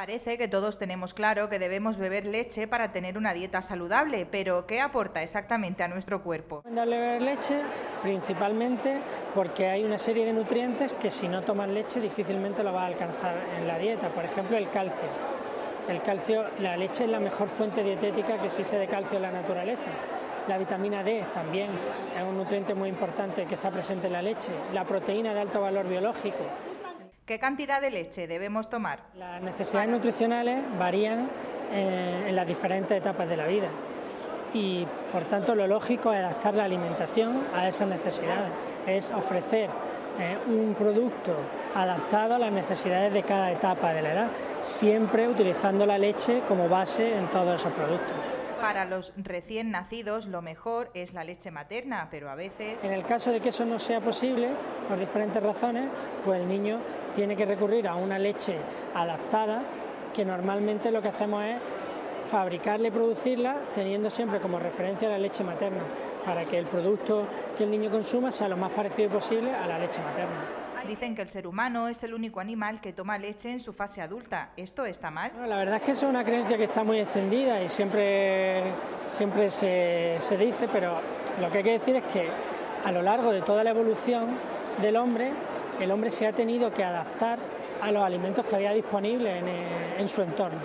Parece que todos tenemos claro que debemos beber leche para tener una dieta saludable, pero ¿qué aporta exactamente a nuestro cuerpo? Beber leche principalmente porque hay una serie de nutrientes que si no tomas leche difícilmente lo vas a alcanzar en la dieta. Por ejemplo, el calcio. El calcio, la leche es la mejor fuente dietética que existe de calcio en la naturaleza. La vitamina D también es un nutriente muy importante que está presente en la leche. La proteína de alto valor biológico. ¿Qué cantidad de leche debemos tomar? Las necesidades nutricionales varían eh, en las diferentes etapas de la vida y por tanto lo lógico es adaptar la alimentación a esas necesidades, es ofrecer eh, un producto adaptado a las necesidades de cada etapa de la edad, siempre utilizando la leche como base en todos esos productos. Para los recién nacidos lo mejor es la leche materna, pero a veces... En el caso de que eso no sea posible, por diferentes razones, pues el niño tiene que recurrir a una leche adaptada, que normalmente lo que hacemos es fabricarla y producirla teniendo siempre como referencia la leche materna, para que el producto que el niño consuma sea lo más parecido posible a la leche materna. Dicen que el ser humano es el único animal que toma leche en su fase adulta. ¿Esto está mal? la verdad es que eso es una creencia que está muy extendida y siempre, siempre se, se dice, pero lo que hay que decir es que a lo largo de toda la evolución del hombre, el hombre se ha tenido que adaptar a los alimentos que había disponibles en, su entorno.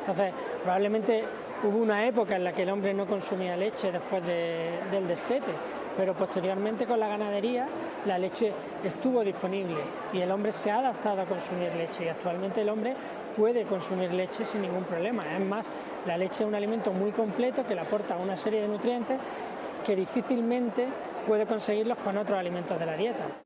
Entonces, probablemente hubo una época en la que el hombre no consumía leche después del destete, pero posteriormente con la ganadería la leche estuvo disponible y el hombre se ha adaptado a consumir leche y actualmente el hombre puede consumir leche sin ningún problema. Es más, la leche es un alimento muy completo que le aporta una serie de nutrientes que difícilmente puede conseguirlos con otros alimentos de la dieta.